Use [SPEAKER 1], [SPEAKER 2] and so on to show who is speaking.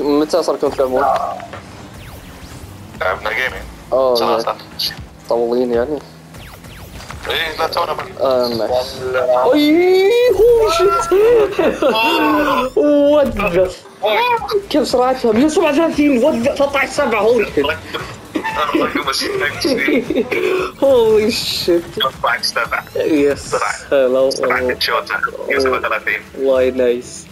[SPEAKER 1] متى صاركم تلعبون؟
[SPEAKER 2] لعبنا جيمين
[SPEAKER 1] آه
[SPEAKER 2] يعني
[SPEAKER 1] طولين يعني
[SPEAKER 2] إيه لا تونا من
[SPEAKER 1] آه nice oh shit what ذا كم سرعتها 137 what the 13 7 هولي
[SPEAKER 2] shit
[SPEAKER 1] holy yes هلا
[SPEAKER 2] سرعة. الشوطة 137
[SPEAKER 1] والله نايس